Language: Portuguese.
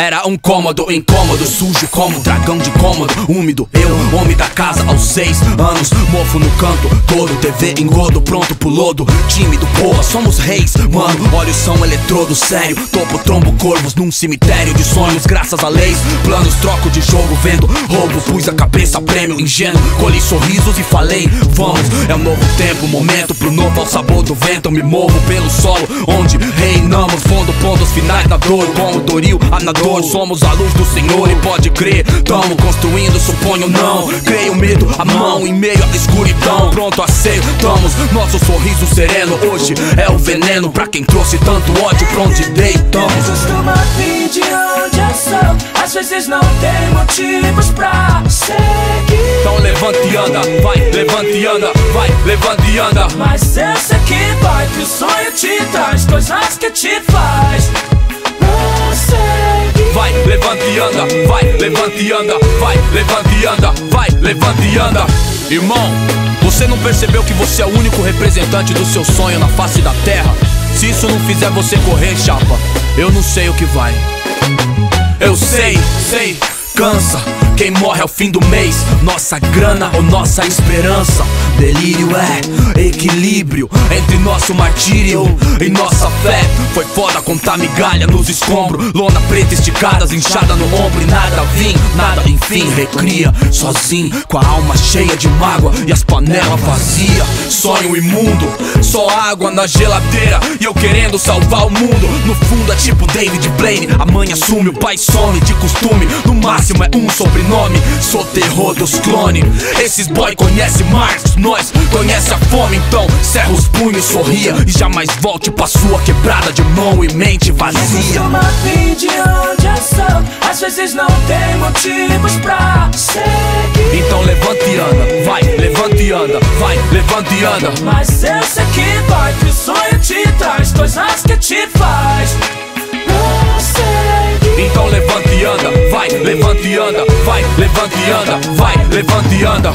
Era um cômodo, incômodo, sujo como dragão de cômodo, úmido. Eu, homem da casa aos seis anos, mofo no canto, todo TV engodo, pronto pro lodo. Tímido, porra, somos reis, mano. Olha o som eletrodo, sério. Topo, trombo, corvos num cemitério de sonhos, graças a leis. Planos, troco de jogo, vendo roubo. Pus a cabeça, prêmio, ingênuo. Colhi sorrisos e falei, vamos. É um novo tempo, momento pro novo ao sabor do vento. Eu me movo pelo solo, onde reinamos. Fundo, pontos finais da dor, como Doril, a nadador somos a luz do Senhor e pode crer. Tamo construindo, suponho não. Creio medo, a mão em meio à escuridão. Pronto, aceitamos nosso sorriso sereno. Hoje é o veneno pra quem trouxe tanto ódio pra onde deitamos. Costuma vir de onde eu sou. Às vezes não tem motivos pra seguir. Então levante e anda, vai, levante e anda, vai, levante e anda. Mas eu sei que vai, que o sonho te traz coisas que te faz. Não sei. Vai, levante e anda, vai, levante e anda, vai, levante e anda, vai, levante e anda. Irmão, você não percebeu que você é o único representante do seu sonho na face da terra? Se isso não fizer você correr, chapa, eu não sei o que vai. Eu sei, sei, cansa. Quem morre ao fim do mês, nossa grana ou nossa esperança. Delírio é equilíbrio entre nosso martírio e nossa fé. Foi foda contar migalha nos escombros, lona preta esticadas, inchada no ombro e nada vim, nada enfim recria. Sozinho, com a alma cheia de mágoa e as panelas vazias. Sonho imundo, só água na geladeira e eu querendo salvar o mundo. No fundo David Blaine, a mãe assume, o pai some de costume. No máximo é um sobrenome nome, sou terror dos clones. Esses boy conhece Marx, nós conhece a fome, então cerra os punhos, sorria e jamais volte pra sua quebrada de mão e mente vazia. Costuma vir de onde eu sou, às vezes não tem motivos pra seguir. Então levante e anda, vai, levante e anda, vai, levante e anda. Mas eu sei que vai, Então levante e anda, vai, levante e anda, vai, levante e anda, vai, levante e anda.